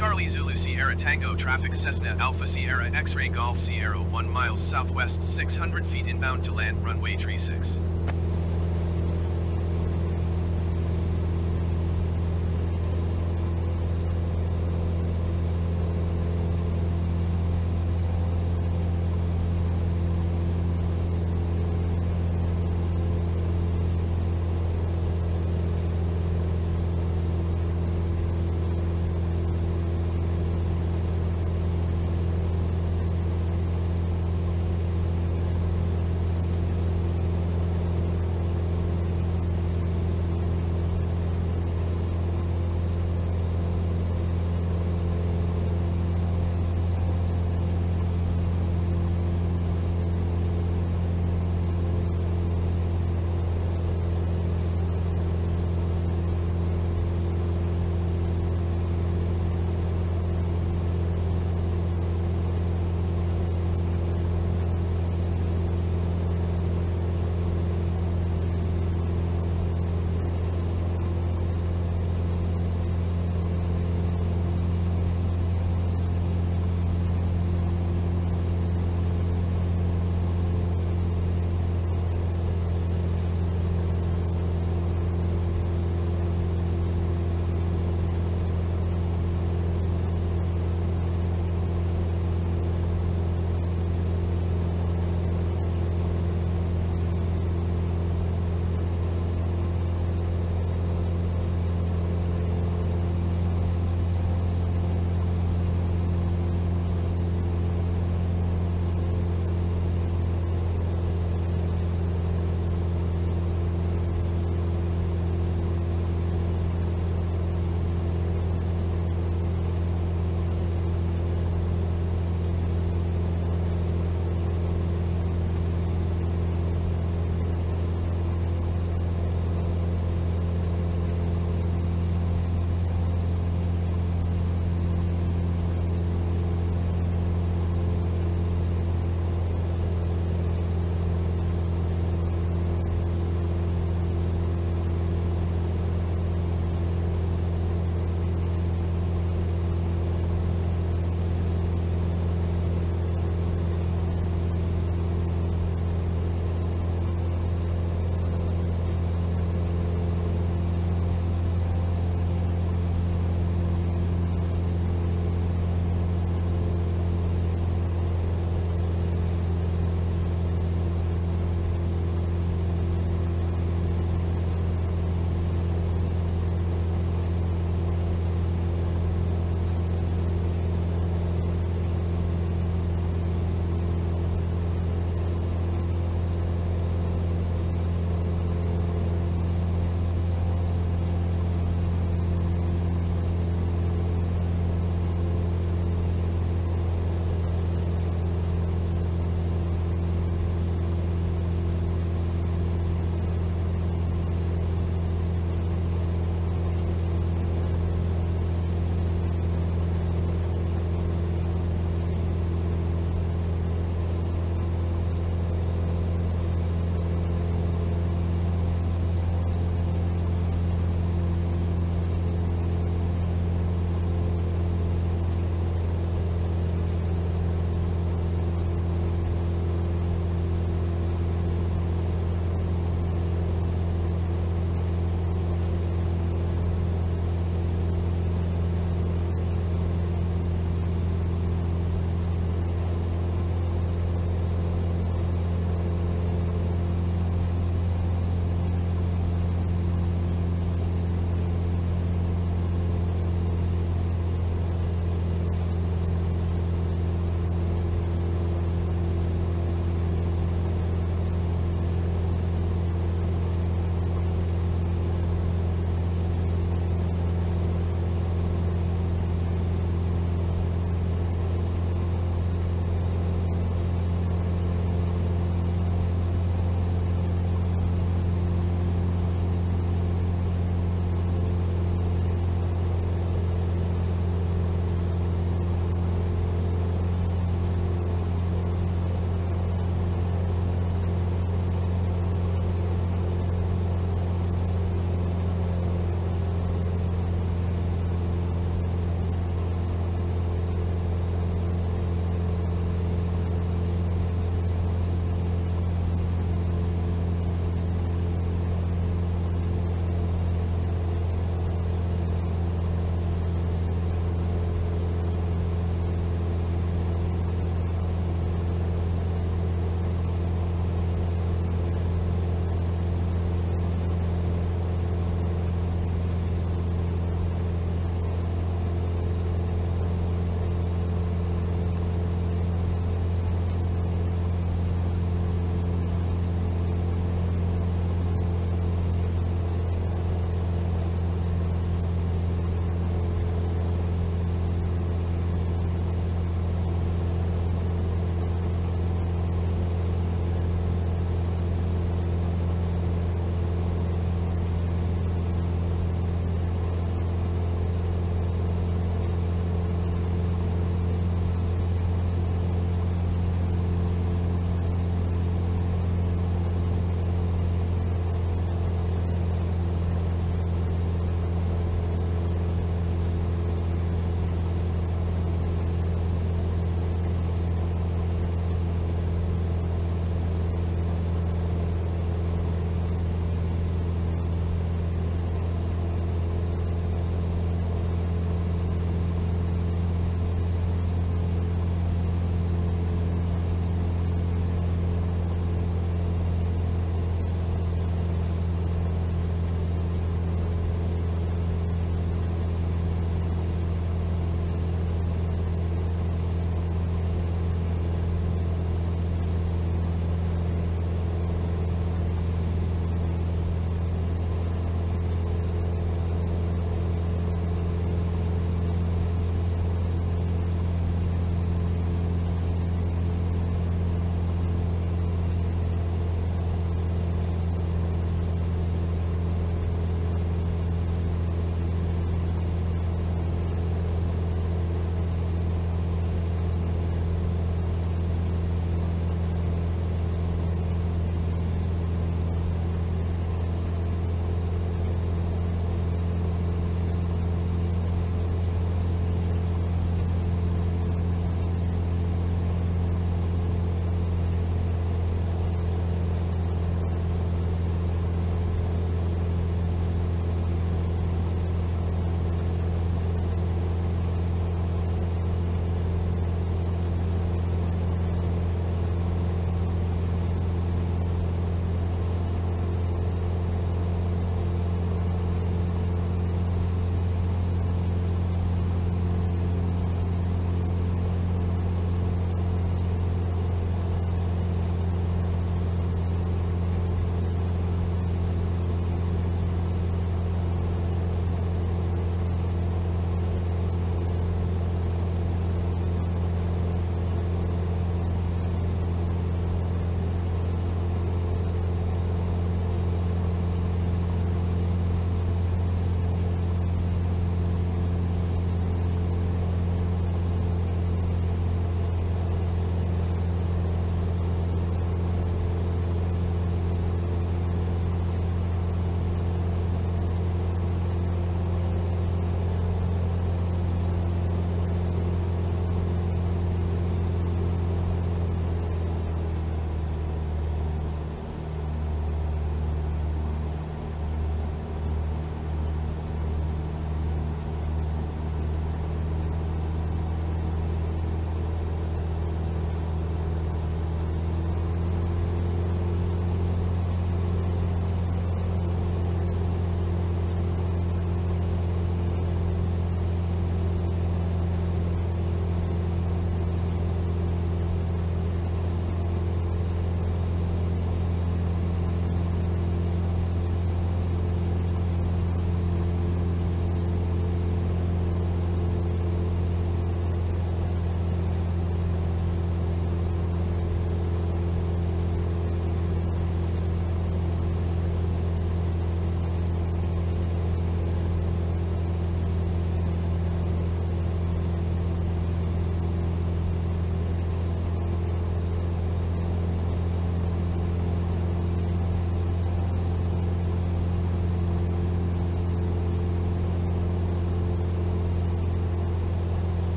Charlie Zulu Sierra Tango traffic Cessna Alpha Sierra X-ray Golf Sierra 1 miles southwest 600 feet inbound to land runway 36.